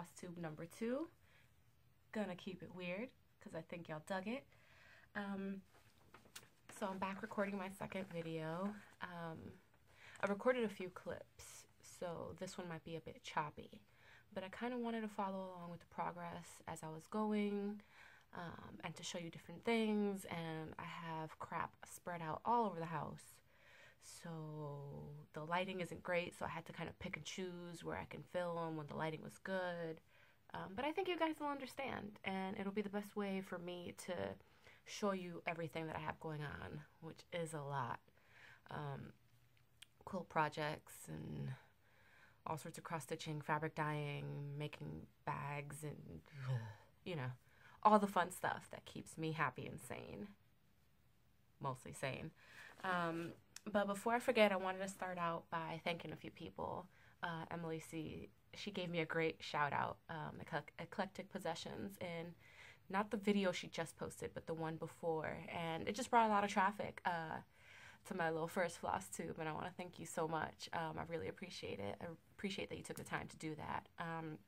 floss tube number two. Gonna keep it weird because I think y'all dug it. Um, so I'm back recording my second video. Um, I recorded a few clips, so this one might be a bit choppy, but I kind of wanted to follow along with the progress as I was going um, and to show you different things. And I have crap spread out all over the house. So the lighting isn't great, so I had to kind of pick and choose where I can film when the lighting was good. Um, but I think you guys will understand, and it'll be the best way for me to show you everything that I have going on, which is a lot. Um, quilt projects and all sorts of cross stitching, fabric dyeing, making bags, and you know, all the fun stuff that keeps me happy and sane. Mostly sane. Um, but before I forget, I wanted to start out by thanking a few people. Uh, Emily C. She gave me a great shout out, um, Eclectic Possessions, in not the video she just posted, but the one before. And it just brought a lot of traffic uh, to my little first floss tube. And I want to thank you so much. Um, I really appreciate it. I appreciate that you took the time to do that. Um,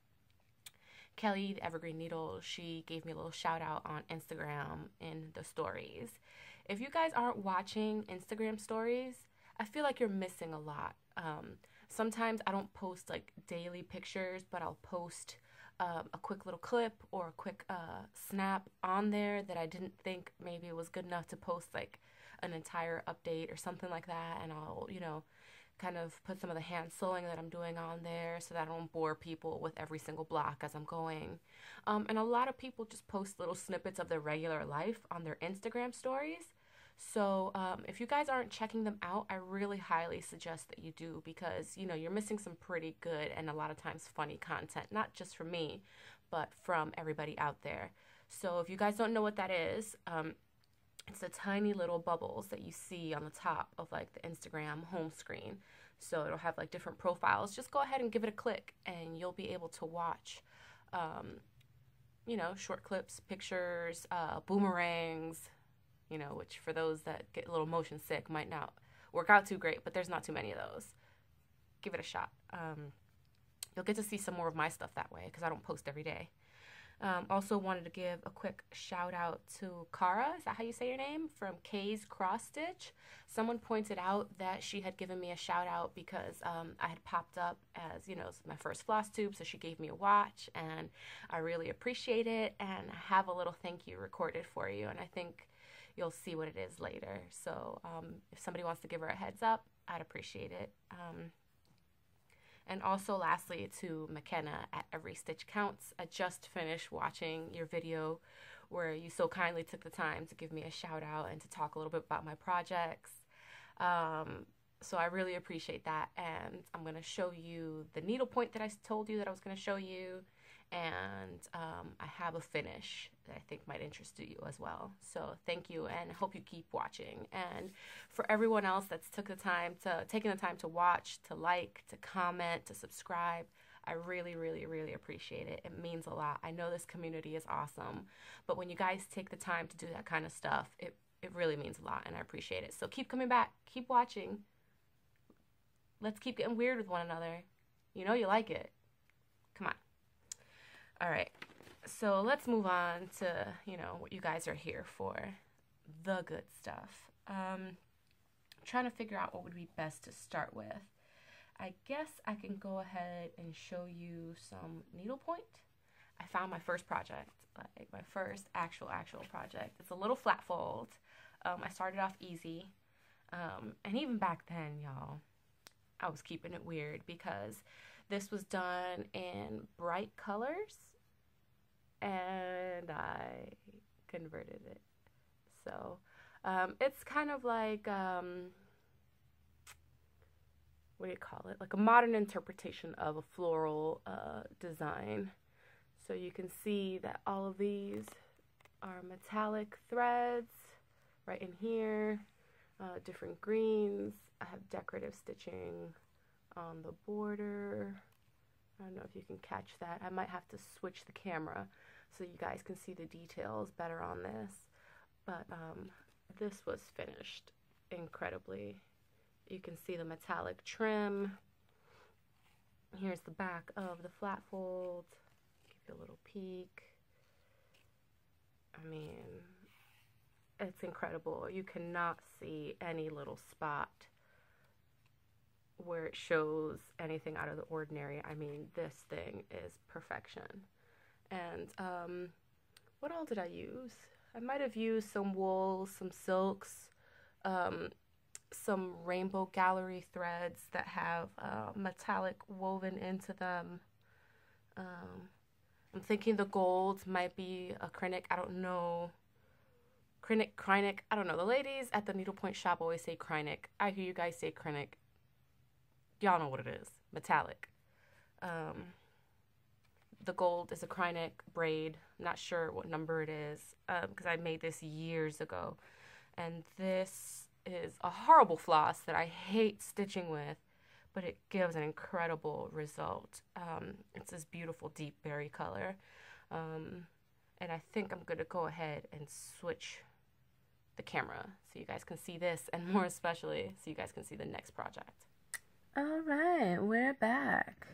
Kelly, the Evergreen Needle, she gave me a little shout out on Instagram in the stories. If you guys aren't watching Instagram stories, I feel like you're missing a lot. Um, sometimes I don't post like daily pictures, but I'll post um, a quick little clip or a quick uh, snap on there that I didn't think maybe was good enough to post like an entire update or something like that. And I'll, you know, kind of put some of the hand sewing that I'm doing on there so that I don't bore people with every single block as I'm going. Um, and a lot of people just post little snippets of their regular life on their Instagram stories. So um, if you guys aren't checking them out, I really highly suggest that you do because you know you're missing some pretty good and a lot of times funny content, not just from me, but from everybody out there. So if you guys don't know what that is, um, it's the tiny little bubbles that you see on the top of like the Instagram home screen. So it'll have like different profiles. Just go ahead and give it a click, and you'll be able to watch. Um, you know, short clips, pictures, uh, boomerangs, you know, which for those that get a little motion sick might not work out too great, but there's not too many of those. Give it a shot. Um, you'll get to see some more of my stuff that way because I don't post every day. Um, also wanted to give a quick shout out to Kara. Is that how you say your name? From Kay's Cross Stitch. Someone pointed out that she had given me a shout out because um, I had popped up as, you know, my first floss tube. So she gave me a watch and I really appreciate it. And I have a little thank you recorded for you. And I think you'll see what it is later. So um, if somebody wants to give her a heads up, I'd appreciate it. Um, and also, lastly, to McKenna at Every Stitch Counts. I just finished watching your video where you so kindly took the time to give me a shout out and to talk a little bit about my projects. Um, so I really appreciate that. And I'm going to show you the needlepoint that I told you that I was going to show you and um, I have a finish that I think might interest you as well. So thank you, and hope you keep watching. And for everyone else that's took the time to taking the time to watch, to like, to comment, to subscribe. I really, really, really appreciate it. It means a lot. I know this community is awesome, but when you guys take the time to do that kind of stuff, it, it really means a lot, and I appreciate it. So keep coming back, keep watching. Let's keep getting weird with one another. You know you like it. All right. So let's move on to, you know, what you guys are here for the good stuff. Um, trying to figure out what would be best to start with. I guess I can go ahead and show you some needlepoint. I found my first project, like my first actual, actual project. It's a little flat fold. Um, I started off easy. Um, and even back then, y'all, I was keeping it weird because this was done in bright colors and I converted it. So um, it's kind of like, um, what do you call it? Like a modern interpretation of a floral uh, design. So you can see that all of these are metallic threads right in here, uh, different greens. I have decorative stitching on the border. I don't know if you can catch that. I might have to switch the camera so you guys can see the details better on this. But um, this was finished incredibly. You can see the metallic trim. Here's the back of the flat fold. Give you a little peek. I mean, it's incredible. You cannot see any little spot where it shows anything out of the ordinary. I mean, this thing is perfection. And um, what all did I use? I might have used some wool, some silks, um, some rainbow gallery threads that have uh, metallic woven into them. Um, I'm thinking the gold might be a acrylic. I don't know. Acrylic, Kreinik. I don't know. The ladies at the needlepoint shop always say Kreinik. I hear you guys say Kreinik. Y'all know what it is. Metallic. Um, the gold is a Kreinik braid. Not sure what number it is because um, I made this years ago. And this is a horrible floss that I hate stitching with, but it gives an incredible result. Um, it's this beautiful deep berry color. Um, and I think I'm going to go ahead and switch the camera so you guys can see this and more especially so you guys can see the next project. All right, we're back.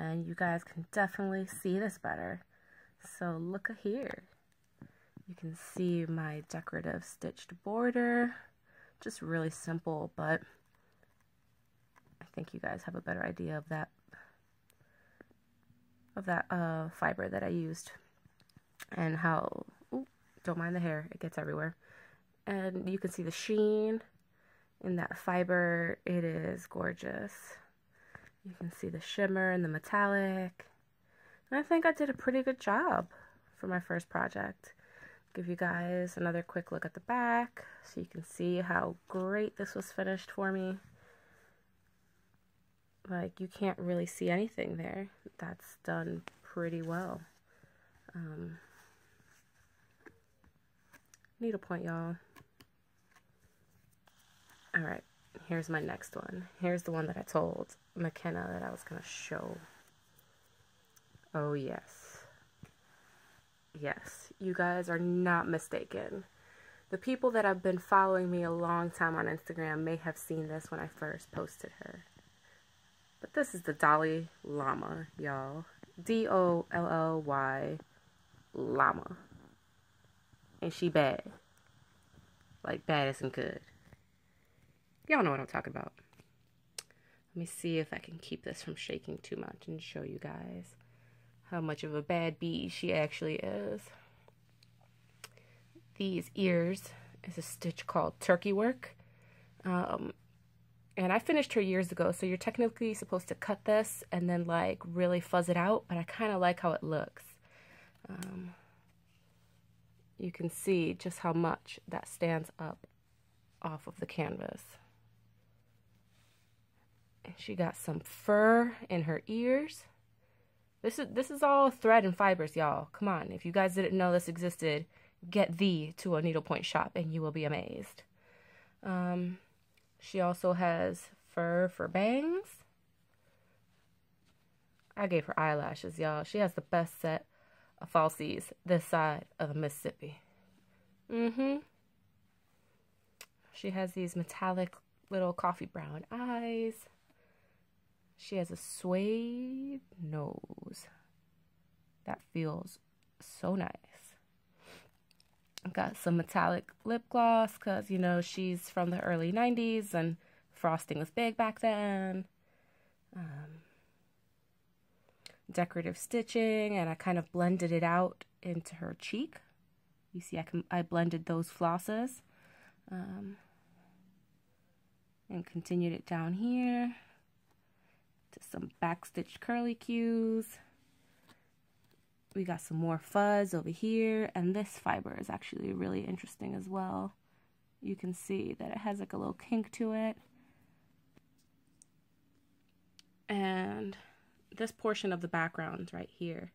And you guys can definitely see this better. So look here. You can see my decorative stitched border. Just really simple, but I think you guys have a better idea of that of that uh, fiber that I used and how, ooh, don't mind the hair, it gets everywhere. And you can see the sheen in that fiber. It is gorgeous. You can see the shimmer and the metallic. And I think I did a pretty good job for my first project. Give you guys another quick look at the back so you can see how great this was finished for me. Like, you can't really see anything there. That's done pretty well. Um, needlepoint, y'all. Alright, here's my next one. Here's the one that I told McKenna that I was going to show. Oh, yes. Yes, you guys are not mistaken. The people that have been following me a long time on Instagram may have seen this when I first posted her. But this is the Dolly Llama, y'all. D O L L Y Llama. And she bad. Like bad as and good. Y'all know what I'm talking about. Let me see if I can keep this from shaking too much and show you guys how much of a bad bee she actually is. These ears is a stitch called Turkey Work. Um, and I finished her years ago, so you're technically supposed to cut this and then like really fuzz it out, but I kind of like how it looks. Um, you can see just how much that stands up off of the canvas. She got some fur in her ears. This is this is all thread and fibers, y'all. Come on. If you guys didn't know this existed, get thee to a needlepoint shop and you will be amazed. Um, she also has fur for bangs. I gave her eyelashes, y'all. She has the best set of falsies this side of the Mississippi. Mm-hmm. She has these metallic little coffee brown eyes. She has a suede nose. That feels so nice. Got some metallic lip gloss because, you know, she's from the early 90s and frosting was big back then. Um, decorative stitching and I kind of blended it out into her cheek. You see I, can, I blended those flosses um, and continued it down here to some backstitch curly cues. We got some more fuzz over here, and this fiber is actually really interesting as well. You can see that it has like a little kink to it. And this portion of the background right here,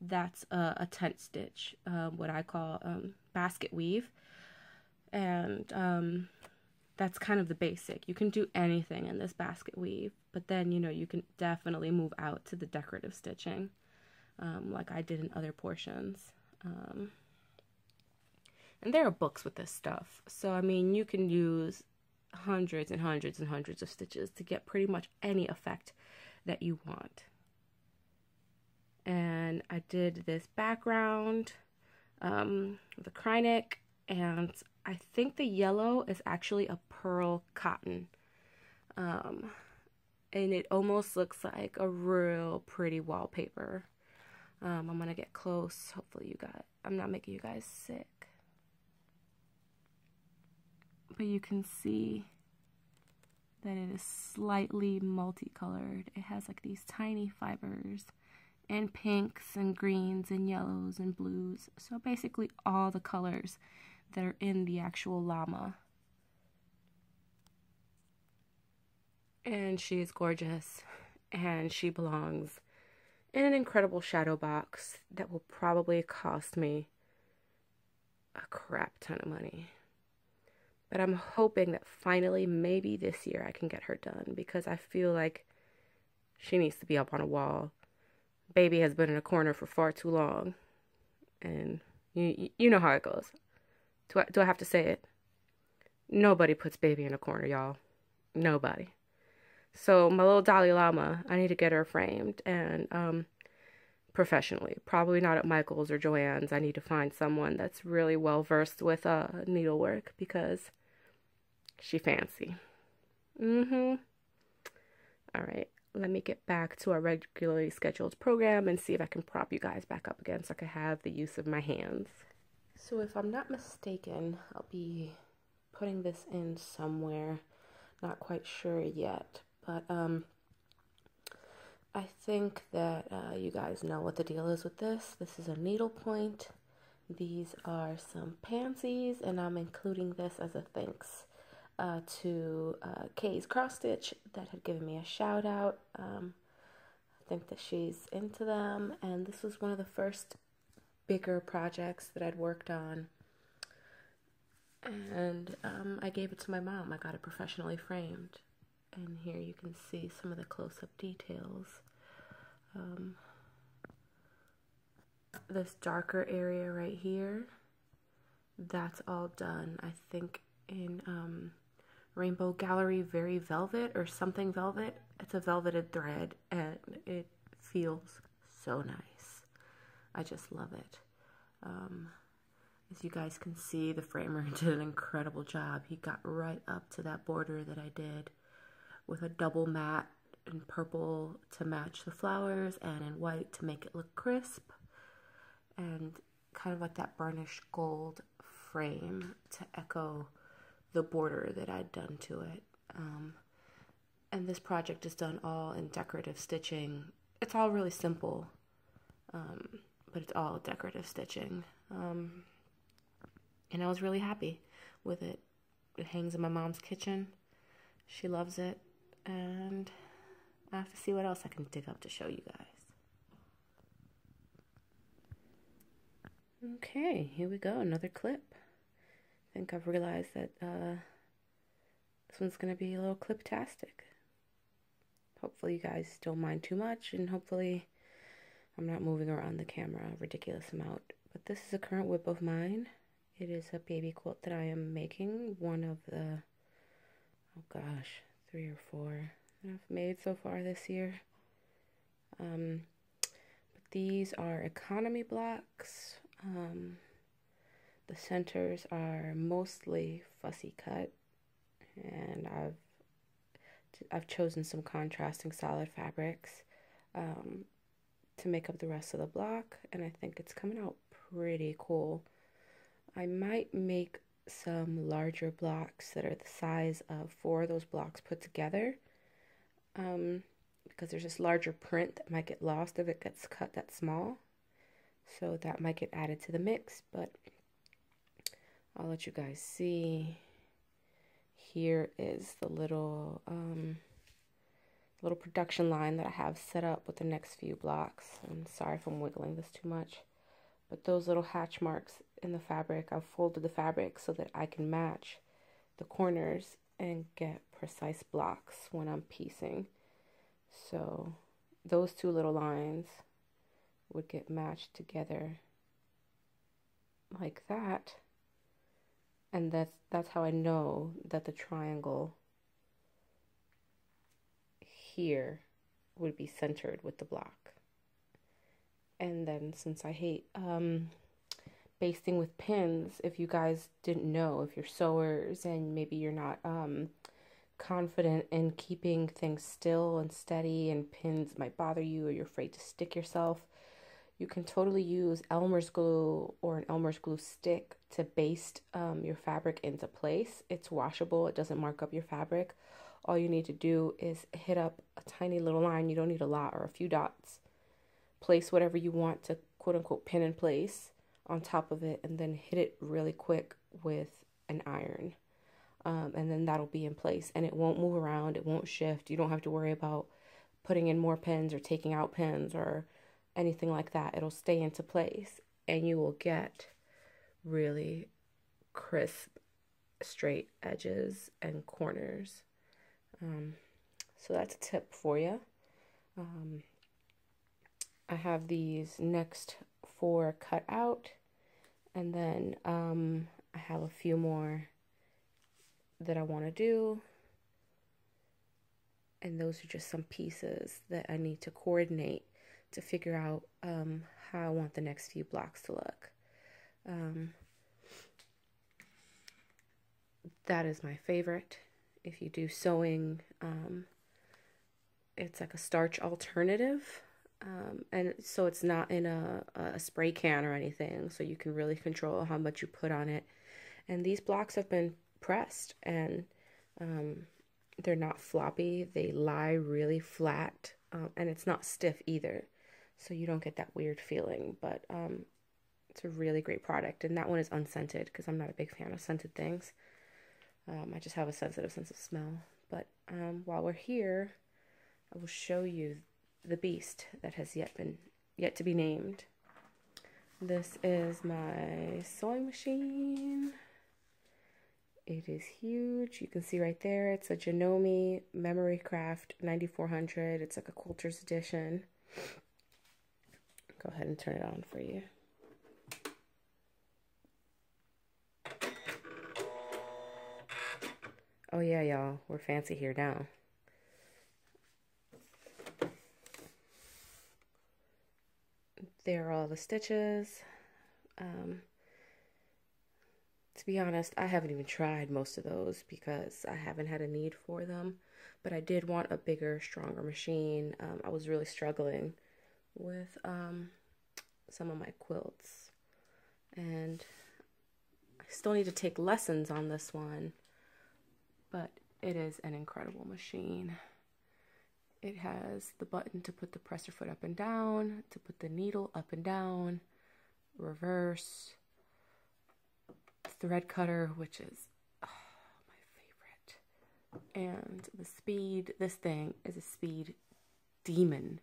that's a, tent stitch, uh, what I call um, basket weave. And um, that's kind of the basic. You can do anything in this basket weave, but then, you know, you can definitely move out to the decorative stitching um, like I did in other portions. Um, and there are books with this stuff. So, I mean, you can use hundreds and hundreds and hundreds of stitches to get pretty much any effect that you want. And I did this background um, with a and I think the yellow is actually a pearl cotton. Um, and it almost looks like a real pretty wallpaper. Um, I'm gonna get close. Hopefully you got, I'm not making you guys sick. But you can see that it is slightly multicolored. It has like these tiny fibers and pinks and greens and yellows and blues. So basically all the colors that are in the actual llama. And she's gorgeous and she belongs in an incredible shadow box that will probably cost me a crap ton of money. But I'm hoping that finally, maybe this year, I can get her done because I feel like she needs to be up on a wall. Baby has been in a corner for far too long. And you, you know how it goes. Do I, do I have to say it? Nobody puts baby in a corner, y'all. Nobody. So my little Dolly Llama, I need to get her framed and um, professionally. Probably not at Michael's or Joann's. I need to find someone that's really well versed with uh, needlework because she fancy. Mm-hmm. All right. Let me get back to our regularly scheduled program and see if I can prop you guys back up again so I can have the use of my hands. So if I'm not mistaken, I'll be putting this in somewhere. Not quite sure yet, but um I think that uh, you guys know what the deal is with this. This is a needlepoint. These are some pansies, and I'm including this as a thanks uh, to uh, Kay's Cross Stitch that had given me a shout out. Um, I think that she's into them, and this was one of the first bigger projects that I'd worked on. And um, I gave it to my mom. I got it professionally framed. And here you can see some of the close up details. Um, this darker area right here, that's all done. I think in um, Rainbow Gallery Very Velvet or something velvet. It's a velveted thread and it feels so nice. I just love it. Um, as you guys can see, the framer did an incredible job. He got right up to that border that I did with a double matte in purple to match the flowers and in white to make it look crisp and kind of like that burnished gold frame to echo the border that I'd done to it. Um, and this project is done all in decorative stitching. It's all really simple, um, but it's all decorative stitching. Um, and I was really happy with it. It hangs in my mom's kitchen. She loves it. And I have to see what else I can dig up to show you guys. Okay, here we go. Another clip. I think I've realized that uh, this one's going to be a little clip-tastic. Hopefully you guys don't mind too much, and hopefully I'm not moving around the camera a ridiculous amount. But this is a current WIP of mine. It is a baby quilt that I am making. One of the, oh gosh, three or four that I've made so far this year. Um, but these are economy blocks. Um, the centers are mostly fussy cut and I've I've chosen some contrasting solid fabrics um, to make up the rest of the block and I think it's coming out pretty cool. I might make some larger blocks that are the size of four of those blocks put together um, because there's this larger print that might get lost if it gets cut that small so that might get added to the mix but I'll let you guys see. Here is the little um, little production line that I have set up with the next few blocks. I'm sorry if I'm wiggling this too much. But those little hatch marks in the fabric, I've folded the fabric so that I can match the corners and get precise blocks when I'm piecing. So those two little lines would get matched together like that. And that's that's how I know that the triangle here would be centered with the block. And then since I hate um, basting with pins, if you guys didn't know, if you're sewers and maybe you're not um, confident in keeping things still and steady and pins might bother you or you're afraid to stick yourself, you can totally use Elmer's glue or an Elmer's glue stick to baste um, your fabric into place. It's washable, it doesn't mark up your fabric. All you need to do is hit up a tiny little line. You don't need a lot or a few dots. Place whatever you want to quote unquote pin in place on top of it and then hit it really quick with an iron. Um, and then that'll be in place. And it won't move around. It won't shift. You don't have to worry about putting in more pins or taking out pins or anything like that. It'll stay into place and you will get really crisp straight edges and corners. Um, so that's a tip for you um, I have these next four cut out and then um, I have a few more that I want to do. And those are just some pieces that I need to coordinate to figure out um, how I want the next few blocks to look. Um, that is my favorite. If you do sewing, um, it's like a starch alternative. Um, and so it's not in a, a spray can or anything, so you can really control how much you put on it. And these blocks have been pressed and um, they're not floppy. They lie really flat um, and it's not stiff either. So you don't get that weird feeling. But um, it's a really great product. And that one is unscented because I'm not a big fan of scented things. Um, I just have a sensitive sense of smell. But um, while we're here, I will show you the beast that has yet been yet to be named. This is my sewing machine. It is huge. You can see right there, it's a Janome Memory Craft 9400. It's like a Quilter's edition. Go ahead and turn it on for you. Oh yeah, y'all, we're fancy here now. There are all the stitches. Um, to be honest, I haven't even tried most of those because I haven't had a need for them. But I did want a bigger, stronger machine. Um, I was really struggling with um, some of my quilts. And I still need to take lessons on this one. But it is an incredible machine. It has the button to put the presser foot up and down, to put the needle up and down, reverse, thread cutter, which is oh, my favorite. And the speed, this thing is a speed demon.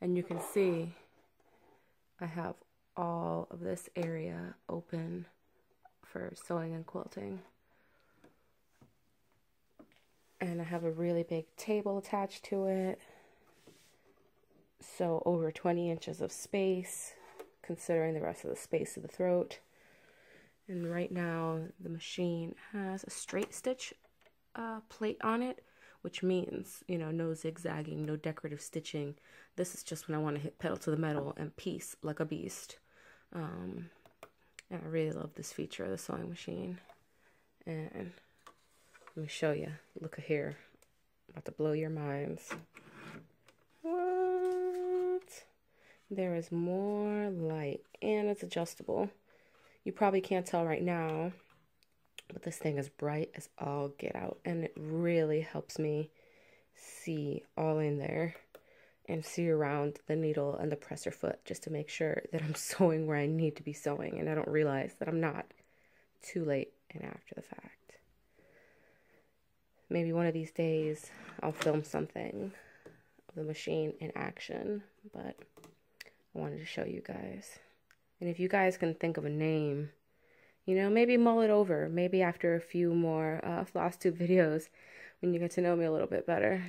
And you can see I have all of this area open for sewing and quilting. And I have a really big table attached to it. So over 20 inches of space, considering the rest of the space of the throat. And right now the machine has a straight stitch uh, plate on it, which means, you know, no zigzagging, no decorative stitching. This is just when I want to hit pedal to the metal and piece like a beast. Um, and I really love this feature of the sewing machine. And let me show you. Look here. About to blow your minds. What? There is more light and it's adjustable. You probably can't tell right now, but this thing is bright as all get out. And it really helps me see all in there and see around the needle and the presser foot just to make sure that I'm sewing where I need to be sewing and I don't realize that I'm not too late and after the fact. Maybe one of these days I'll film something of the machine in action, but I wanted to show you guys. And if you guys can think of a name, you know, maybe mull it over. Maybe after a few more uh, FlossTube videos, when you get to know me a little bit better,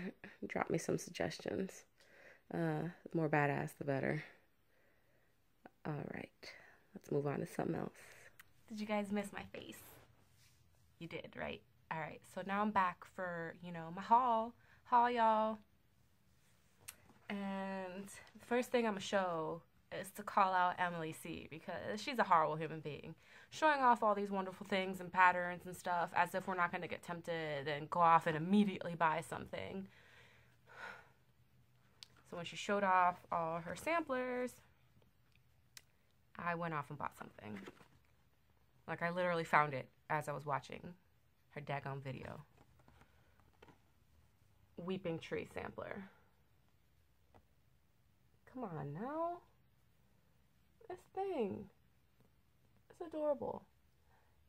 drop me some suggestions. Uh, the more badass, the better. All right, let's move on to something else. Did you guys miss my face? You did, right? All right, so now I'm back for, you know, my haul. Haul, y'all. And the first thing I'm going to show is to call out Emily C because she's a horrible human being. Showing off all these wonderful things and patterns and stuff as if we're not going to get tempted and go off and immediately buy something. So when she showed off all her samplers, I went off and bought something. Like I literally found it as I was watching her daggone video. Weeping Tree Sampler. Come on now. This thing. It's adorable.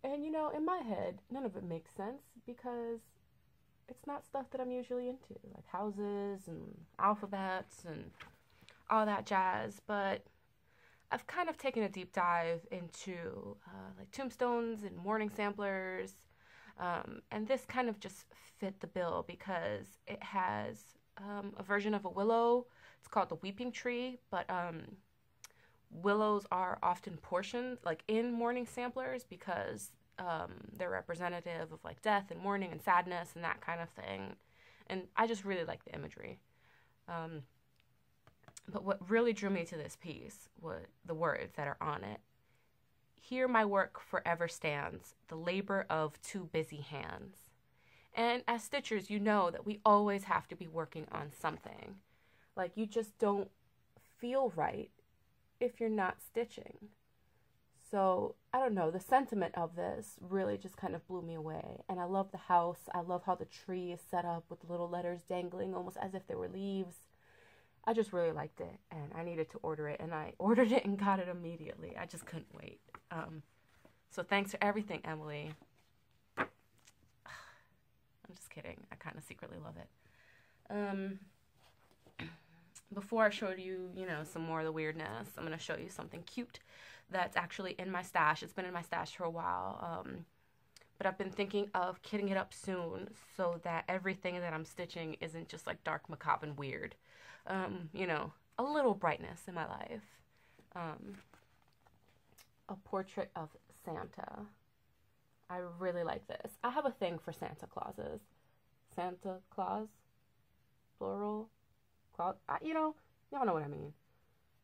And you know, in my head, none of it makes sense because it's not stuff that I'm usually into, like houses and alphabets and all that jazz. But I've kind of taken a deep dive into uh, like tombstones and mourning samplers. Um, and this kind of just fit the bill because it has um, a version of a willow. It's called the weeping tree, but um, willows are often portioned like in mourning samplers because um, they're representative of like death and mourning and sadness and that kind of thing. And I just really like the imagery. Um, but what really drew me to this piece was the words that are on it. Here my work forever stands, the labor of two busy hands. And as stitchers, you know that we always have to be working on something. Like you just don't feel right if you're not stitching. So, I don't know, the sentiment of this really just kind of blew me away. And I love the house. I love how the tree is set up with little letters dangling almost as if they were leaves. I just really liked it and I needed to order it and I ordered it and got it immediately. I just couldn't wait. Um, so thanks for everything, Emily. I'm just kidding. I kind of secretly love it. Um, before I showed you, you know, some more of the weirdness, I'm going to show you something cute that's actually in my stash. It's been in my stash for a while. Um, but I've been thinking of kitting it up soon so that everything that I'm stitching isn't just like dark, macabre, and weird. Um, you know, a little brightness in my life. Um, a portrait of Santa. I really like this. I have a thing for Santa Clauses. Santa Claus, plural, Claus. I, you know, y'all know what I mean.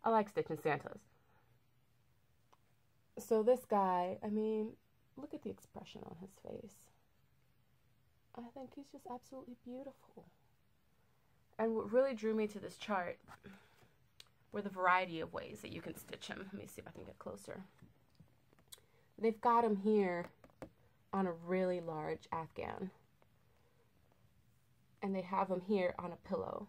I like stitching Santas so this guy, I mean, look at the expression on his face. I think he's just absolutely beautiful. And what really drew me to this chart were the variety of ways that you can stitch him. Let me see if I can get closer. They've got him here on a really large Afghan. And they have him here on a pillow.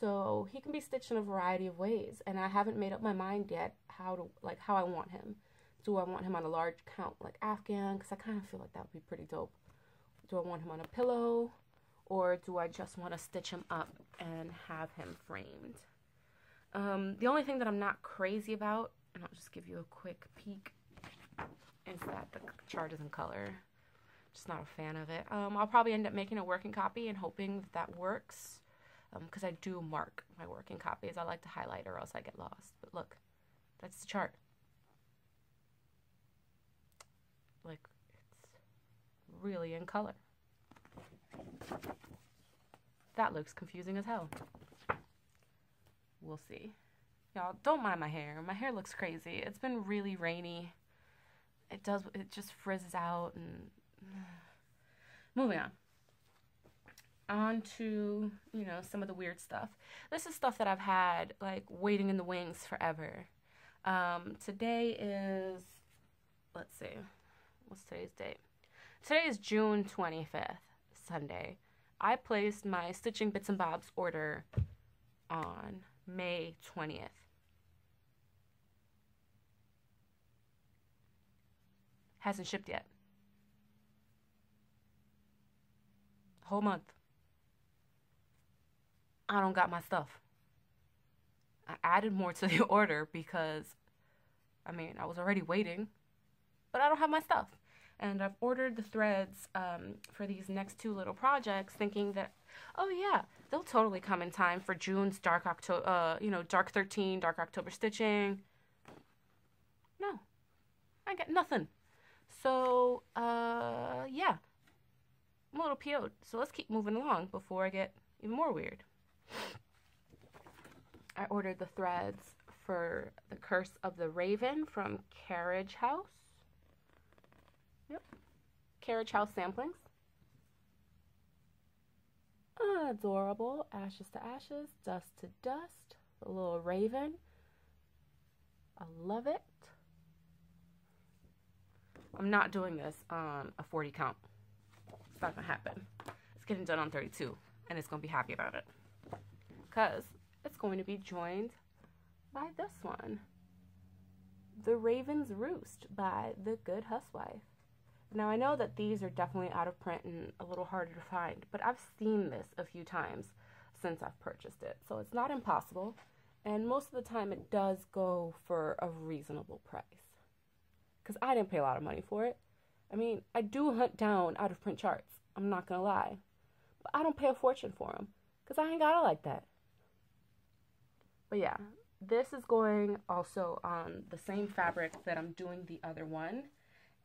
So he can be stitched in a variety of ways, and I haven't made up my mind yet how to like how I want him. Do I want him on a large count like Afghan? Because I kind of feel like that would be pretty dope. Do I want him on a pillow, or do I just want to stitch him up and have him framed? Um, the only thing that I'm not crazy about, and I'll just give you a quick peek, is that the chart is in color. Just not a fan of it. Um, I'll probably end up making a working copy and hoping that, that works because um, I do mark my working copies. I like to highlight or else I get lost. But look, that's the chart. Like, it's really in color. That looks confusing as hell. We'll see. Y'all, don't mind my hair. My hair looks crazy. It's been really rainy. It does, it just frizzes out and... Moving on on to, you know, some of the weird stuff. This is stuff that I've had like waiting in the wings forever. Um, today is, let's see, what's today's date? Today is June 25th, Sunday. I placed my Stitching Bits and Bobs order on May 20th. Hasn't shipped yet. Whole month. I don't got my stuff. I added more to the order because, I mean, I was already waiting, but I don't have my stuff. And I've ordered the threads um, for these next two little projects, thinking that, oh yeah, they'll totally come in time for June's Dark October, uh, you know, Dark 13, Dark October stitching. No, I get nothing. So, uh, yeah, I'm a little PO'd. So let's keep moving along before I get even more weird. I ordered the threads for The Curse of the Raven from Carriage House. Yep. Carriage House samplings. Adorable. Ashes to ashes, dust to dust. The little raven. I love it. I'm not doing this on a 40 count. It's not to happen. It's getting done on 32, and it's going to be happy about it. Because it's going to be joined by this one. The Raven's Roost by The Goode Huswife. Now I know that these are definitely out of print and a little harder to find, but I've seen this a few times since I've purchased it. So it's not impossible, and most of the time it does go for a reasonable price. Cuz I didn't pay a lot of money for it. I mean, I do hunt down out of print charts. I'm not going to lie. But I don't pay a fortune for them cuz I ain't got it like that. But yeah, this is going also on the same fabric that I'm doing the other one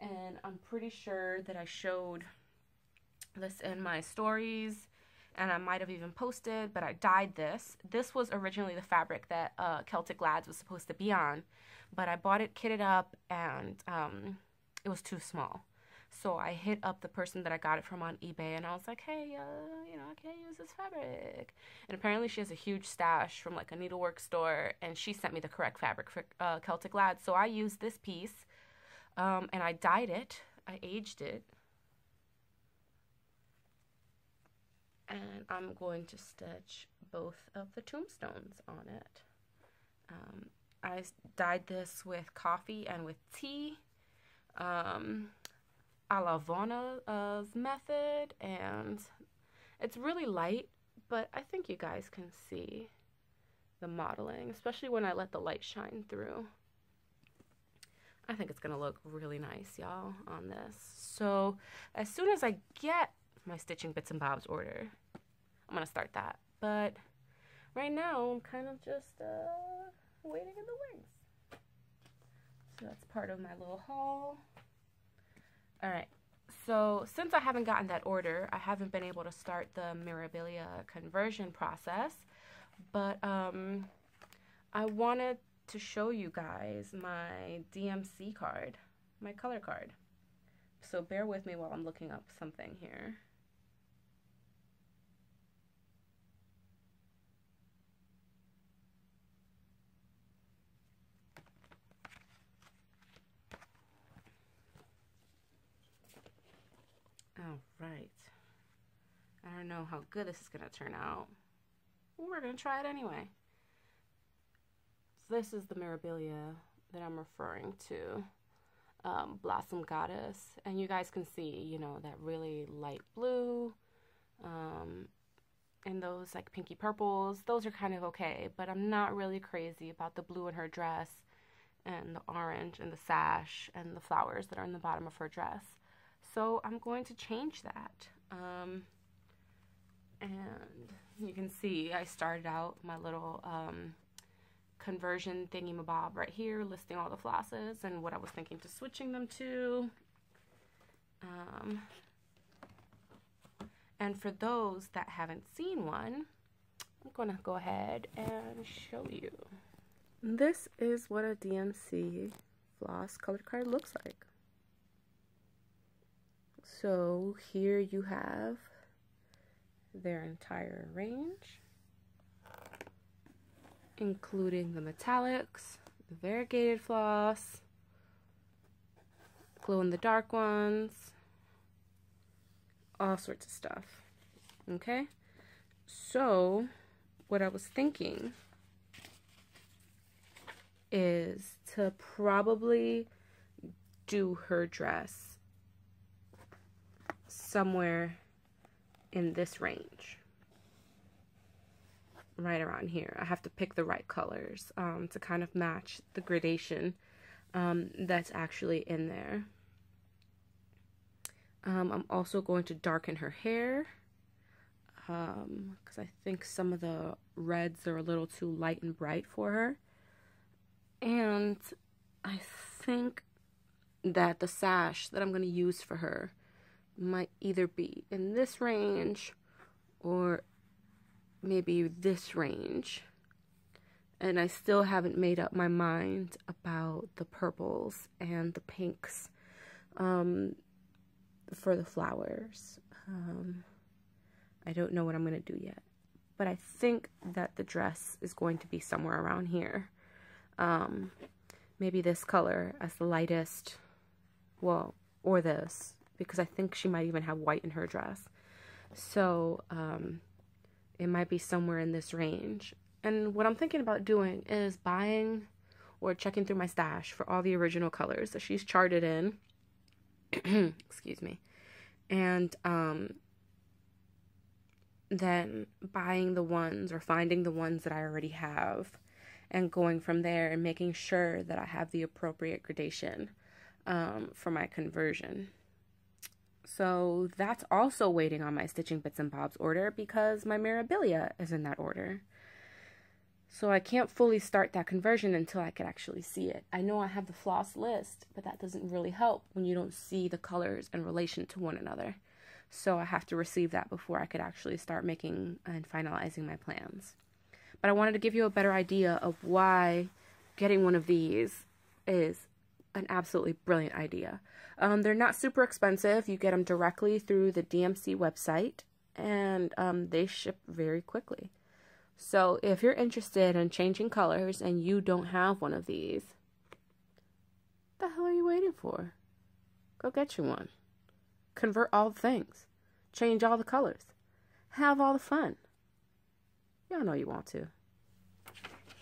and I'm pretty sure that I showed this in my stories and I might have even posted, but I dyed this. This was originally the fabric that uh, Celtic Lads was supposed to be on, but I bought it kitted up and um, it was too small. So I hit up the person that I got it from on eBay and I was like, hey, uh, you know, I can't use this fabric. And apparently she has a huge stash from like a needlework store and she sent me the correct fabric for uh, Celtic Lads. So I used this piece um, and I dyed it. I aged it. And I'm going to stitch both of the tombstones on it. Um, I dyed this with coffee and with tea. Um, a la Vona's method. And it's really light, but I think you guys can see the modeling, especially when I let the light shine through. I think it's going to look really nice, y'all, on this. So as soon as I get my Stitching Bits and Bobs order, I'm going to start that. But right now, I'm kind of just uh, waiting in the wings. So that's part of my little haul. All right. So since I haven't gotten that order, I haven't been able to start the Mirabilia conversion process. But um, I wanted to show you guys my DMC card, my color card. So bear with me while I'm looking up something here. All right. I don't know how good this is going to turn out. We're going to try it anyway this is the Mirabilia that I'm referring to. Um, Blossom Goddess. And you guys can see, you know, that really light blue. Um, and those like pinky purples. Those are kind of okay. But I'm not really crazy about the blue in her dress. And the orange and the sash and the flowers that are in the bottom of her dress. So I'm going to change that. Um, and you can see I started out my little um, conversion thingy-mabob right here, listing all the flosses and what I was thinking to switching them to. Um, and for those that haven't seen one, I'm going to go ahead and show you. This is what a DMC floss colored card looks like. So here you have their entire range including the metallics, the variegated floss, glow in the dark ones, all sorts of stuff. Okay? So, what I was thinking is to probably do her dress somewhere in this range right around here. I have to pick the right colors um, to kind of match the gradation um, that's actually in there. Um, I'm also going to darken her hair because um, I think some of the reds are a little too light and bright for her. And I think that the sash that I'm going to use for her might either be in this range or maybe this range. and I still haven't made up my mind about the purples and the pinks um, for the flowers. Um, I don't know what I'm going to do yet. But I think that the dress is going to be somewhere around here. Um, maybe this color as the lightest. Well, or this. Because I think she might even have white in her dress. So, um, it might be somewhere in this range. And what I'm thinking about doing is buying or checking through my stash for all the original colors that she's charted in. Excuse me. And um, then buying the ones or finding the ones that I already have and going from there and making sure that I have the appropriate gradation um, for my conversion. So that's also waiting on my Stitching Bits and Bobs order because my Mirabilia is in that order. So I can't fully start that conversion until I can actually see it. I know I have the floss list, but that doesn't really help when you don't see the colors in relation to one another. So I have to receive that before I could actually start making and finalizing my plans. But I wanted to give you a better idea of why getting one of these is an absolutely brilliant idea. Um, they're not super expensive. You get them directly through the DMC website, and um, they ship very quickly. So if you're interested in changing colors and you don't have one of these, the hell are you waiting for? Go get you one. Convert all the things. Change all the colors. Have all the fun. Y'all know you want to.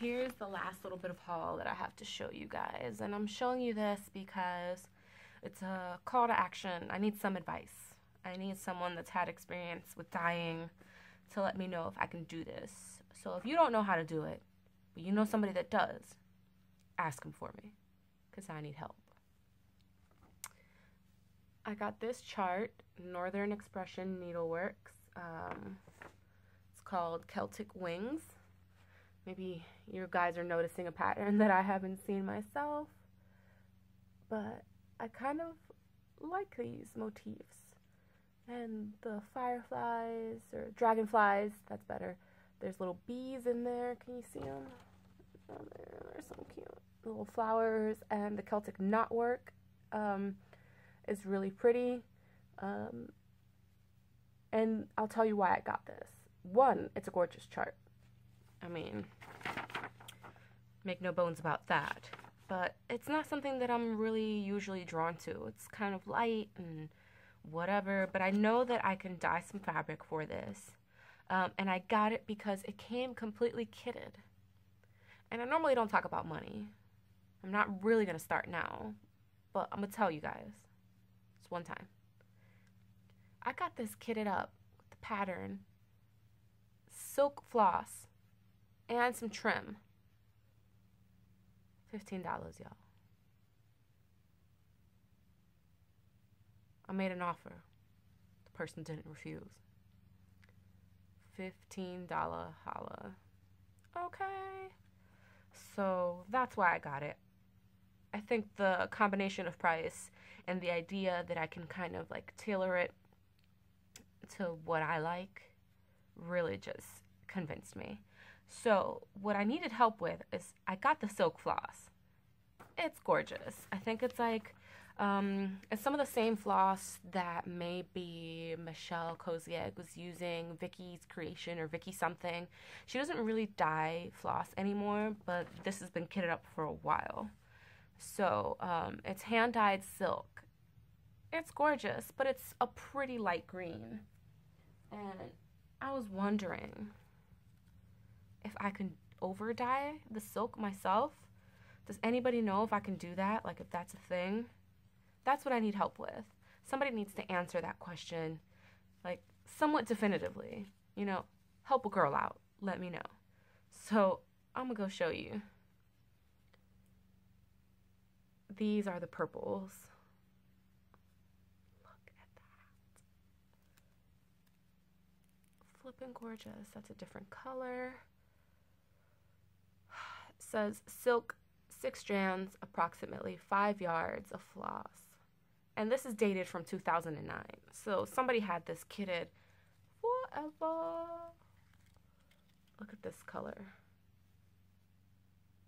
Here's the last little bit of haul that I have to show you guys. And I'm showing you this because it's a call to action. I need some advice. I need someone that's had experience with dyeing to let me know if I can do this. So if you don't know how to do it, but you know somebody that does, ask them for me because I need help. I got this chart, Northern Expression Needleworks. Um, it's called Celtic Wings. Maybe you guys are noticing a pattern that I haven't seen myself, but I kind of like these motifs. And the fireflies, or dragonflies, that's better, there's little bees in there. Can you see them? Oh, there's some cute little flowers. And the Celtic knotwork um, is really pretty. Um, and I'll tell you why I got this. One, it's a gorgeous chart. I mean, make no bones about that. But it's not something that I'm really usually drawn to. It's kind of light and whatever. But I know that I can dye some fabric for this. Um, and I got it because it came completely kitted. And I normally don't talk about money. I'm not really going to start now, but I'm going to tell you guys. It's one time. I got this kitted up with the pattern, silk floss, and some trim. $15, y'all. I made an offer. The person didn't refuse. $15 holla. Okay. So that's why I got it. I think the combination of price and the idea that I can kind of like tailor it to what I like really just convinced me. So, what I needed help with is I got the silk floss. It's gorgeous. I think it's like um, it's some of the same floss that maybe Michelle Kozieg was using, Vicky's creation or Vicky something. She doesn't really dye floss anymore, but this has been kitted up for a while. So um, it's hand dyed silk. It's gorgeous, but it's a pretty light green. And I was wondering I can over dye the silk myself. Does anybody know if I can do that? Like if that's a thing? That's what I need help with. Somebody needs to answer that question, like somewhat definitively. You know, help a girl out. Let me know. So I'm gonna go show you. These are the purples. Look at that. Flipping gorgeous. That's a different color. Says silk, six strands, approximately five yards of floss and this is dated from 2009. So somebody had this kitted forever. Look at this color.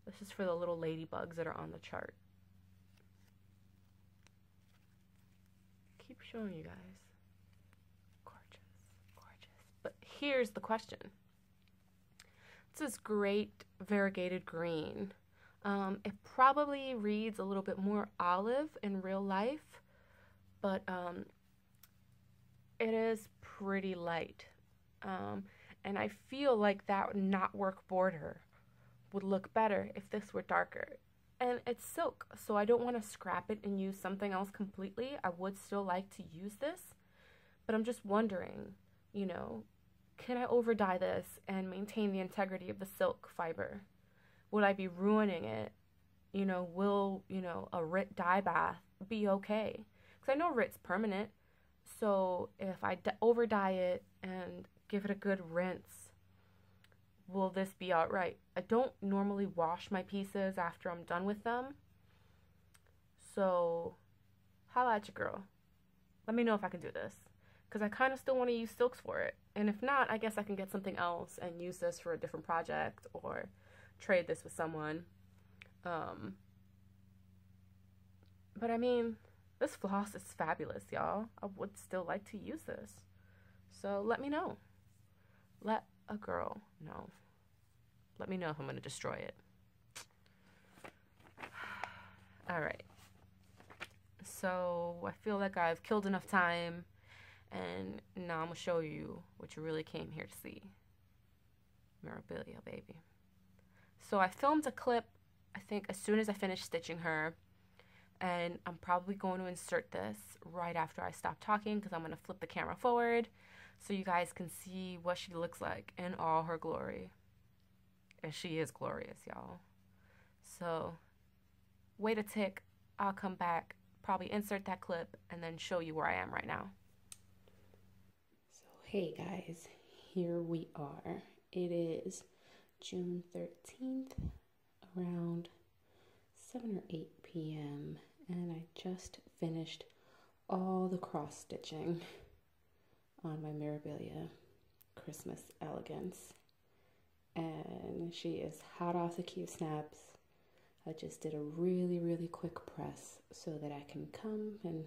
This is for the little ladybugs that are on the chart. Keep showing you guys. Gorgeous, gorgeous. But here's the question. It's this great variegated green. Um, it probably reads a little bit more olive in real life, but um, it is pretty light. Um, and I feel like that knotwork border would look better if this were darker. And it's silk, so I don't want to scrap it and use something else completely. I would still like to use this, but I'm just wondering, you know, can I over dye this and maintain the integrity of the silk fiber? Would I be ruining it? You know, will, you know, a RIT dye bath be okay? Because I know RIT's permanent, so if I over dye it and give it a good rinse, will this be alright? I don't normally wash my pieces after I'm done with them. So, holla at your girl. Let me know if I can do this. Because I kind of still want to use silks for it. And if not, I guess I can get something else and use this for a different project or trade this with someone. Um, but I mean, this floss is fabulous, y'all. I would still like to use this. So let me know. Let a girl know. Let me know if I'm going to destroy it. All right. So I feel like I've killed enough time, and now I'm to show you what you really came here to see. Mirabilia, baby. So I filmed a clip, I think, as soon as I finished stitching her, and I'm probably going to insert this right after I stop talking because I'm going to flip the camera forward so you guys can see what she looks like in all her glory. And she is glorious, y'all. So, wait a tick. I'll come back, probably insert that clip, and then show you where I am right now. Hey guys, here we are. It is June 13th, around 7 or 8 p.m., and I just finished all the cross stitching on my Mirabilia Christmas Elegance. And she is hot off the Q-Snaps. I just did a really, really quick press so that I can come and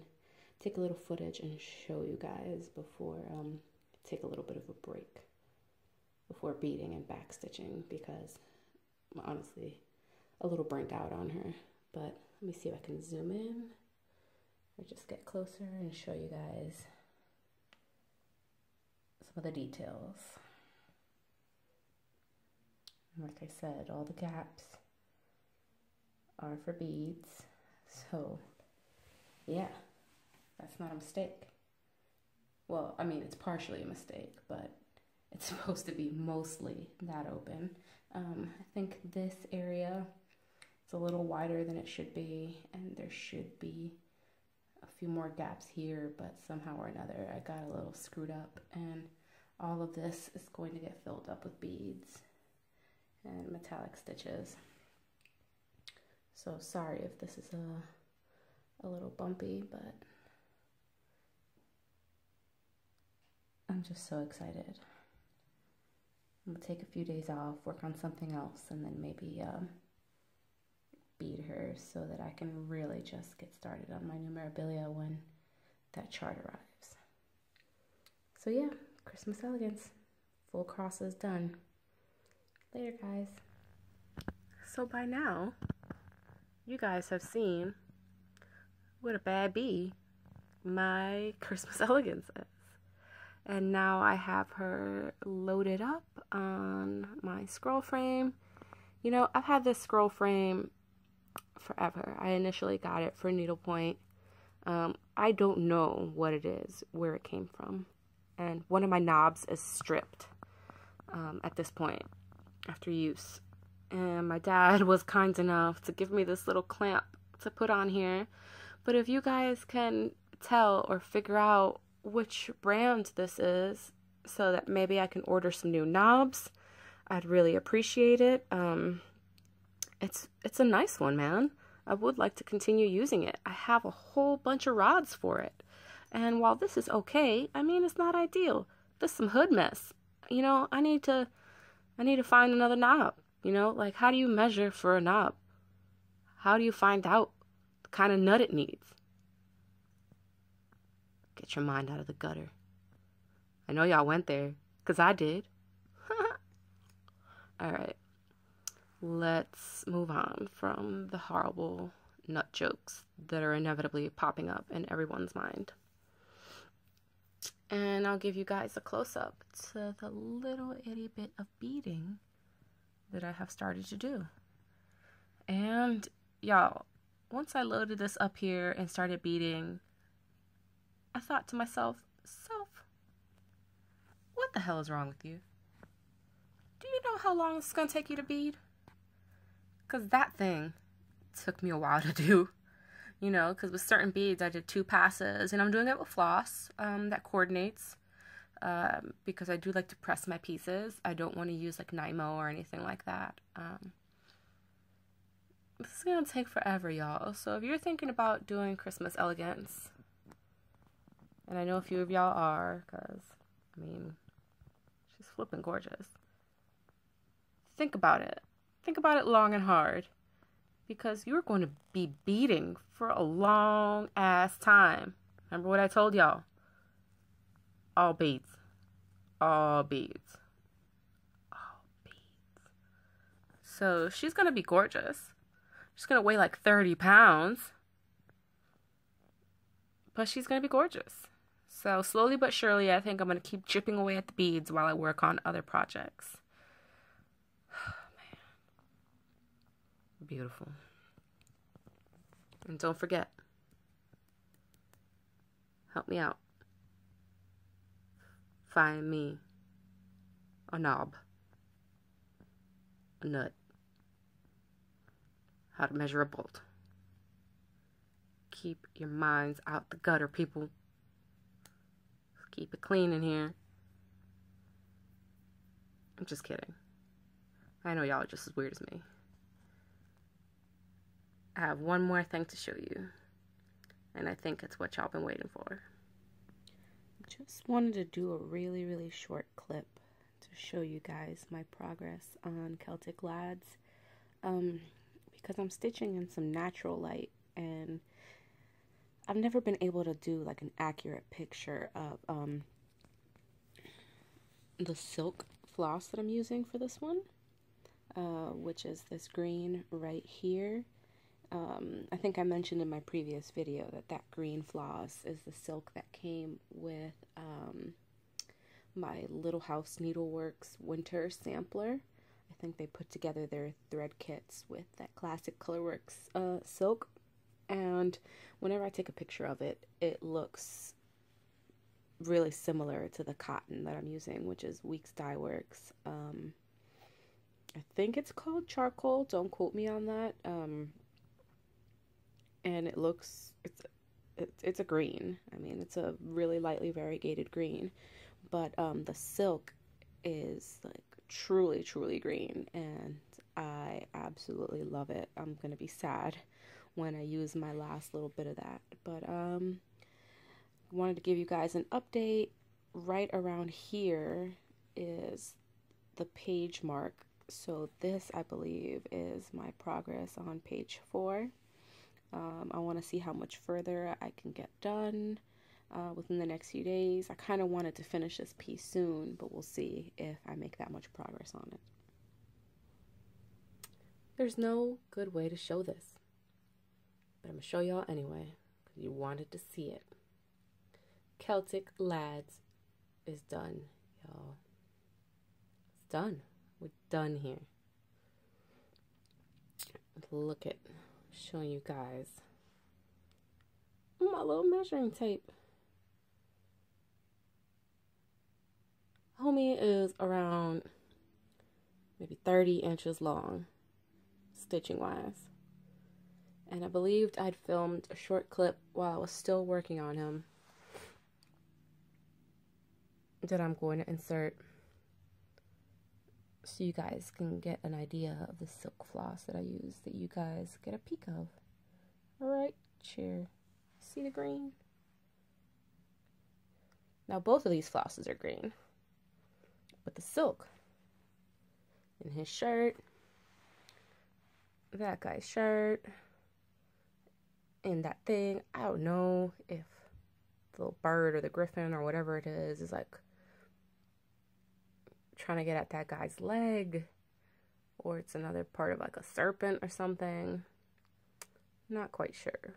take a little footage and show you guys before um take a little bit of a break before beading and back stitching because I'm honestly a little burnt out on her. But let me see if I can zoom in or just get closer and show you guys some of the details. Like I said, all the gaps are for beads. So, yeah, that's not a mistake. Well, I mean, it's partially a mistake, but it's supposed to be mostly that open. Um, I think this area is a little wider than it should be, and there should be a few more gaps here, but somehow or another I got a little screwed up, and all of this is going to get filled up with beads and metallic stitches. So sorry if this is a, a little bumpy, but I'm just so excited. Gonna take a few days off, work on something else, and then maybe um, bead her so that I can really just get started on my new Mirabilia when that chart arrives. So yeah, Christmas elegance. Full crosses done. Later, guys. So by now, you guys have seen what a bad bee my Christmas elegance is. And now I have her loaded up on my scroll frame. You know, I've had this scroll frame forever. I initially got it for needlepoint. Um, I don't know what it is, where it came from and one of my knobs is stripped um, at this point after use. And my dad was kind enough to give me this little clamp to put on here. But if you guys can tell or figure out which brand this is so that maybe I can order some new knobs, I'd really appreciate it. Um, it's it's a nice one, man. I would like to continue using it. I have a whole bunch of rods for it. And while this is okay, I mean, it's not ideal. This some hood mess. You know, I need to, I need to find another knob You know, like how do you measure for a knob? How do you find out the kind of nut it needs? Get your mind out of the gutter. I know y'all went there, because I did. All right. Let's move on from the horrible nut jokes that are inevitably popping up in everyone's mind. And I'll give you guys a close up to the little itty bit of beading that I have started to do. And y'all, once I loaded this up here and started beading, I thought to myself, self, what the hell is wrong with you? Do you know how long it's gonna take you to bead? Because that thing took me a while to do. You know, because with certain beads, I did two passes, and I'm doing it with floss um, that coordinates um, because I do like to press my pieces. I don't want to use like Nymo or anything like that. Um, this is gonna take forever, y'all. So if you're thinking about doing Christmas elegance, and I know a few of y'all are, because I mean, she's flipping gorgeous. Think about it. Think about it long and hard. Because you're going to be beading for a long ass time. Remember what I told y'all? All beads. All beads. All beads. So she's going to be gorgeous. She's going to weigh like 30 pounds. But she's going to be gorgeous. So slowly but surely, I think I'm going to keep chipping away at the beads while I work on other projects. Beautiful. And don't forget, help me out. Find me a knob, a nut, how to measure a bolt. Keep your minds out the gutter, people. Keep it clean in here. I'm just kidding. I know y'all are just as weird as me. I have one more thing to show you. And I think it's what y'all been waiting for. Just wanted to do a really, really short clip to show you guys my progress on Celtic Lads. Um, because I'm stitching in some natural light and I've never been able to do like an accurate picture of um, the silk floss that I'm using for this one, uh, which is this green right here. Um, I think I mentioned in my previous video that that green floss is the silk that came with um, my Little House Needleworks winter sampler. I think they put together their thread kits with that classic Colorworks uh, silk. And whenever I take a picture of it, it looks really similar to the cotton that I'm using, which is Weeks Dye Works. Um, I think it's called charcoal. Don't quote me on that. Um, and it looks it's it's a green. I mean, it's a really lightly variegated green, but um, the silk is like truly truly green, and I absolutely love it. I'm gonna be sad when I use my last little bit of that, but um, wanted to give you guys an update. Right around here is the page mark. So this, I believe, is my progress on page four. Um, I want to see how much further I can get done uh, within the next few days. I kind of wanted to finish this piece soon, but we'll see if I make that much progress on it. There's no good way to show this, but I'm going to show y'all anyway because you wanted to see it. Celtic Lads is done, y'all. It's done. We're done here. Look at showing you guys my little measuring tape. Homie is around maybe 30 inches long, stitching wise. And I believed I'd filmed a short clip while I was still working on him that I'm going to insert so you guys can get an idea of the silk floss that I use that you guys get a peek of. Alright, cheer. See the green? Now both of these flosses are green. But the silk in his shirt, that guy's shirt and that thing. I don't know if the bird or the griffin or whatever it is is like trying to get at that guy's leg or it's another part of like a serpent or something. Not quite sure.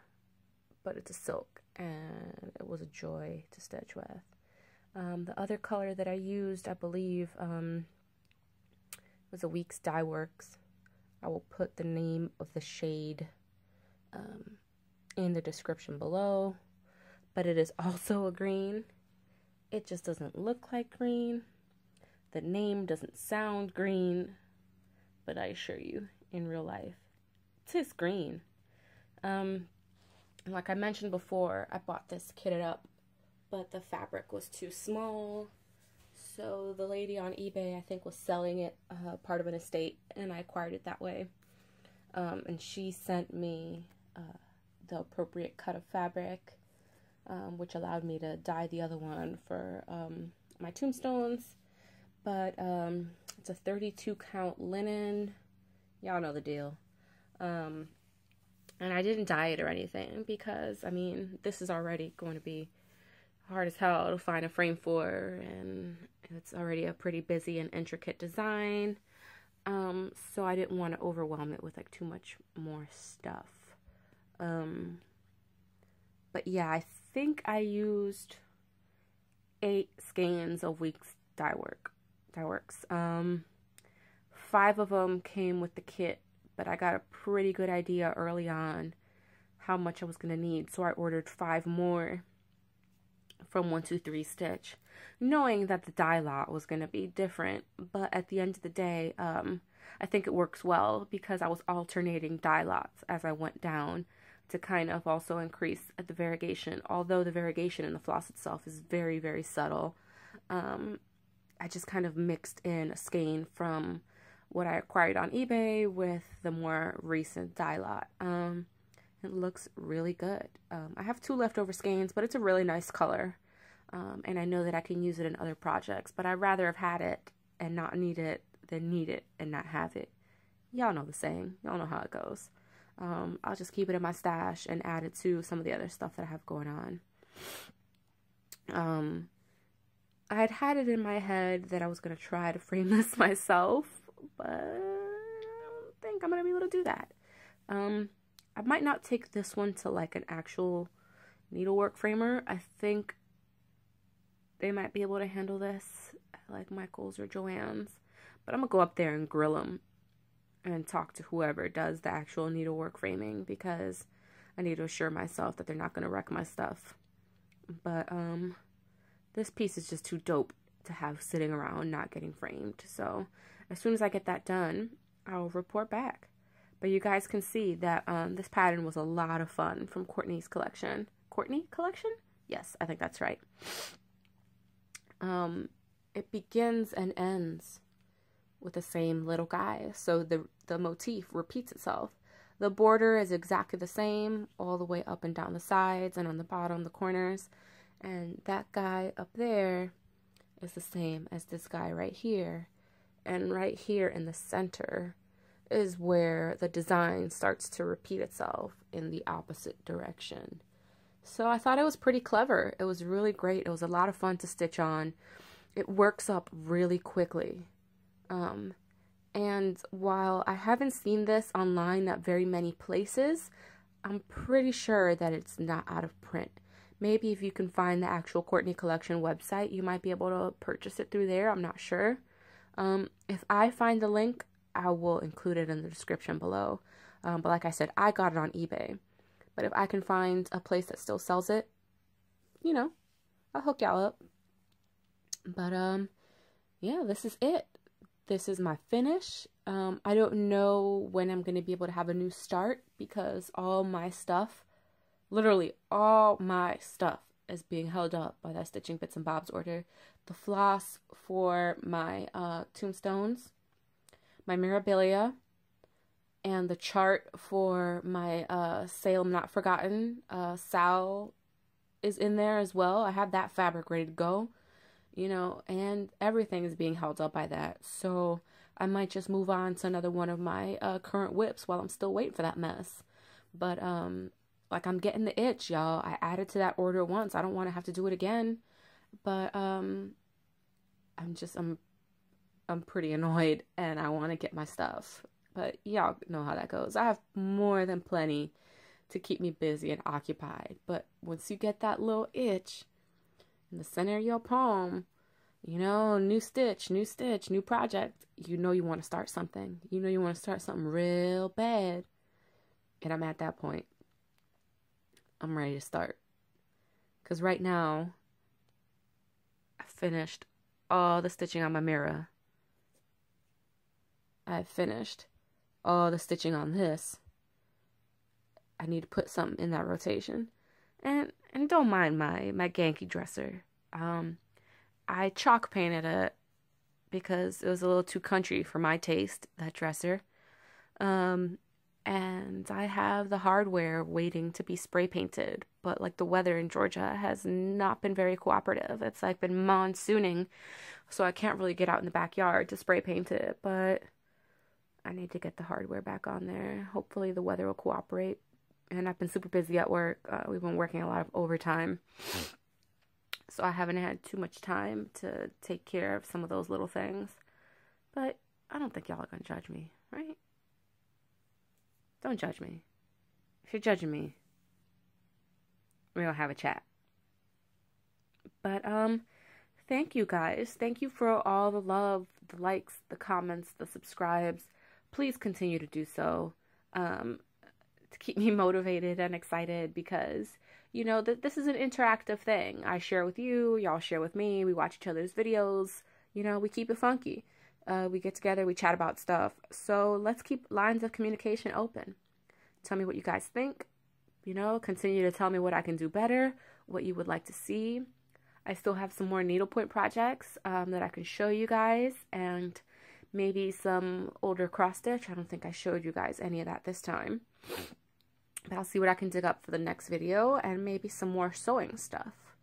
But it's a silk and it was a joy to stitch with. Um, the other color that I used, I believe, um, was a Weeks Dye Works. I will put the name of the shade um, in the description below, but it is also a green. It just doesn't look like green. The name doesn't sound green, but I assure you, in real life, it is green. Um, like I mentioned before, I bought this kitted up, but the fabric was too small. So the lady on eBay, I think, was selling it uh, part of an estate, and I acquired it that way. Um, and she sent me uh, the appropriate cut of fabric, um, which allowed me to dye the other one for um, my tombstones. But um, it's a 32 count linen. Y'all know the deal. Um, and I didn't dye it or anything because, I mean, this is already going to be hard as hell to find a frame for, and it's already a pretty busy and intricate design. Um, so I didn't want to overwhelm it with like too much more stuff. Um, but yeah, I think I used eight skeins of Weeks dye work, dye works. Um, five of them came with the kit, but I got a pretty good idea early on how much I was gonna need, so I ordered five more from 123 Stitch, knowing that the dye lot was going to be different. But at the end of the day, um, I think it works well because I was alternating dye lots as I went down to kind of also increase the variegation. Although the variegation in the floss itself is very, very subtle, um, I just kind of mixed in a skein from what I acquired on eBay with the more recent dye lot. Um, it looks really good. Um, I have two leftover skeins, but it's a really nice color. Um, and I know that I can use it in other projects, but I'd rather have had it and not need it than need it and not have it. Y'all know the saying. Y'all know how it goes. Um, I'll just keep it in my stash and add it to some of the other stuff that I have going on. Um, I had had it in my head that I was going to try to frame this myself, but I don't think I'm going to be able to do that. Um, I might not take this one to like an actual needlework framer. I think they might be able to handle this like Michael's or Joann's. But I'm going to go up there and grill them and talk to whoever does the actual needlework framing because I need to assure myself that they're not going to wreck my stuff. But um this piece is just too dope to have sitting around not getting framed. So as soon as I get that done, I'll report back. But you guys can see that um, this pattern was a lot of fun from Courtney's collection. Courtney collection? Yes, I think that's right. Um, it begins and ends with the same little guy. So the, the motif repeats itself. The border is exactly the same all the way up and down the sides and on the bottom, the corners. And that guy up there is the same as this guy right here. And right here in the center is where the design starts to repeat itself in the opposite direction. So I thought it was pretty clever. It was really great. It was a lot of fun to stitch on. It works up really quickly. Um, and while I haven't seen this online at very many places, I'm pretty sure that it's not out of print. Maybe if you can find the actual Courtney Collection website, you might be able to purchase it through there. I'm not sure. Um, if I find the link, I will include it in the description below. Um, but like I said, I got it on eBay. But if I can find a place that still sells it, you know, I'll hook y'all up. But um, yeah, this is it. This is my finish. Um, I don't know when I'm going to be able to have a new start because all my stuff, literally all my stuff is being held up by that Stitching Bits and Bobs order. The floss for my uh, tombstones my Mirabilia, and the chart for my uh, Salem Not Forgotten. Uh, Sal is in there as well. I have that fabric ready to go, you know, and everything is being held up by that. So I might just move on to another one of my uh, current WIPs while I'm still waiting for that mess. But um, like I'm getting the itch, y'all. I added to that order once. I don't want to have to do it again. But um, I'm just I'm I'm pretty annoyed, and I want to get my stuff. But y'all know how that goes. I have more than plenty to keep me busy and occupied. But once you get that little itch in the center of your palm, you know, new stitch, new stitch, new project, you know you want to start something. You know you want to start something real bad. And I'm at that point. I'm ready to start. Because right now, I finished all the stitching on my mirror. I've finished all the stitching on this. I need to put something in that rotation. And and don't mind my my Genki dresser. Um I chalk painted it because it was a little too country for my taste, that dresser. Um and I have the hardware waiting to be spray painted, but like the weather in Georgia has not been very cooperative. It's like been monsooning, so I can't really get out in the backyard to spray paint it, but I need to get the hardware back on there. Hopefully the weather will cooperate and I've been super busy at work. Uh, we've been working a lot of overtime. So I haven't had too much time to take care of some of those little things. But I don't think y'all are going to judge me, right? Don't judge me. If you're judging me, we'll have a chat. But um thank you guys. Thank you for all the love, the likes, the comments, the subscribes. Please continue to do so. Um to keep me motivated and excited because you know that this is an interactive thing. I share with you, y'all share with me. We watch each other's videos. You know, we keep it funky. Uh, we get together, we chat about stuff. So let's keep lines of communication open. Tell me what you guys think. You know, continue to tell me what I can do better, what you would like to see. I still have some more needlepoint projects um, that I can show you guys, and maybe some older cross stitch. I don't think I showed you guys any of that this time. But I'll see what I can dig up for the next video and maybe some more sewing stuff.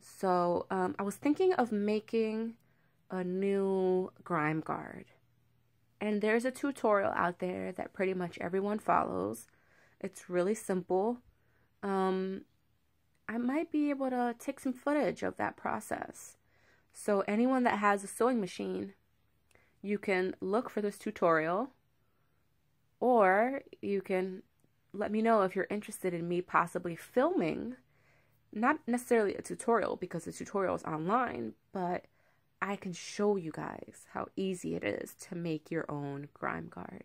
So um, I was thinking of making a new grime guard. And there's a tutorial out there that pretty much everyone follows. It's really simple. Um, I might be able to take some footage of that process. So anyone that has a sewing machine, you can look for this tutorial or you can let me know if you're interested in me possibly filming, not necessarily a tutorial because the tutorial is online, but I can show you guys how easy it is to make your own grime guard.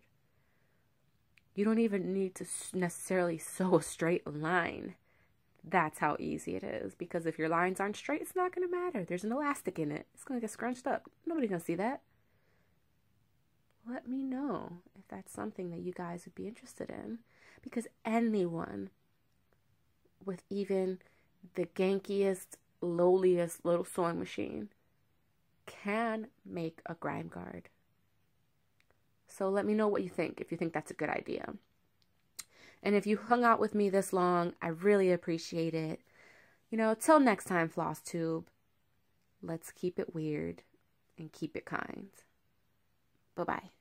You don't even need to necessarily sew a straight line. That's how easy it is. Because if your lines aren't straight, it's not going to matter. There's an elastic in it. It's going to get scrunched up. Nobody's going to see that. Let me know if that's something that you guys would be interested in because anyone with even the gankiest, lowliest little sewing machine can make a grime guard. So let me know what you think if you think that's a good idea. And if you hung out with me this long, I really appreciate it. You know, till next time, Floss Tube, let's keep it weird and keep it kind. Bye bye.